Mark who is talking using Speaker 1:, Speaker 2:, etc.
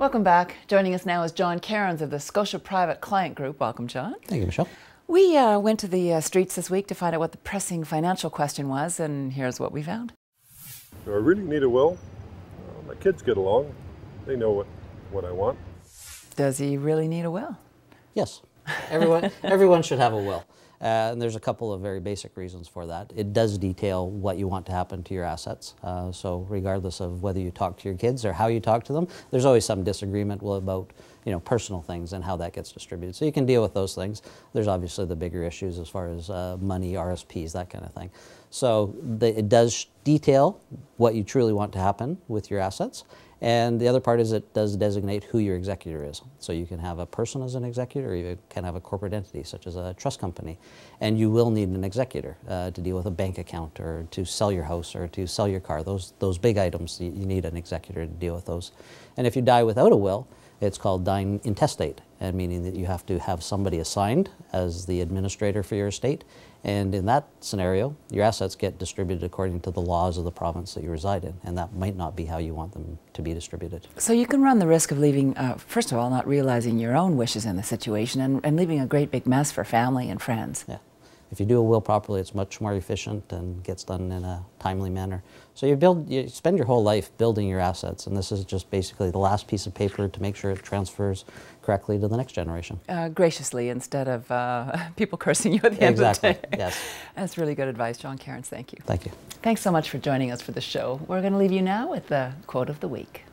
Speaker 1: Welcome back. Joining us now is John Cairns of the Scotia Private Client Group. Welcome, John.
Speaker 2: Thank you, Michelle.
Speaker 1: We uh, went to the uh, streets this week to find out what the pressing financial question was, and here's what we found.
Speaker 3: Do I really need a will? Uh, my kids get along. They know what, what I want.
Speaker 1: Does he really need a will?
Speaker 2: Yes. Everyone, everyone should have a will. Uh, and there's a couple of very basic reasons for that. It does detail what you want to happen to your assets. Uh, so regardless of whether you talk to your kids or how you talk to them, there's always some disagreement about you know personal things and how that gets distributed. So you can deal with those things. There's obviously the bigger issues as far as uh, money, RSPs, that kind of thing. So the, it does detail what you truly want to happen with your assets. And the other part is it does designate who your executor is. So you can have a person as an executor, or you can have a corporate entity, such as a trust company. And you will need an executor uh, to deal with a bank account, or to sell your house, or to sell your car. Those, those big items, you, you need an executor to deal with those. And if you die without a will, it's called dying intestate, and meaning that you have to have somebody assigned as the administrator for your estate. And in that scenario, your assets get distributed according to the laws of the province that you reside in, and that might not be how you want them to be distributed.
Speaker 1: So you can run the risk of leaving, uh, first of all, not realizing your own wishes in the situation and, and leaving a great big mess for family and friends.
Speaker 2: Yeah. If you do a will properly, it's much more efficient and gets done in a timely manner. So you build, you spend your whole life building your assets, and this is just basically the last piece of paper to make sure it transfers correctly to the next generation.
Speaker 1: Uh, graciously, instead of uh, people cursing you at the
Speaker 2: exactly.
Speaker 1: end of the day.
Speaker 2: Yes.
Speaker 1: That's really good advice, John Cairns. Thank you.
Speaker 2: Thank you.
Speaker 1: Thanks so much for joining us for the show. We're going to leave you now with the quote of the week.